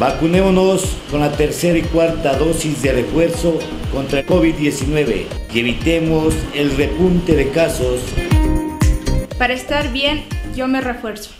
Vacunémonos con la tercera y cuarta dosis de refuerzo contra el COVID-19 y evitemos el repunte de casos. Para estar bien, yo me refuerzo.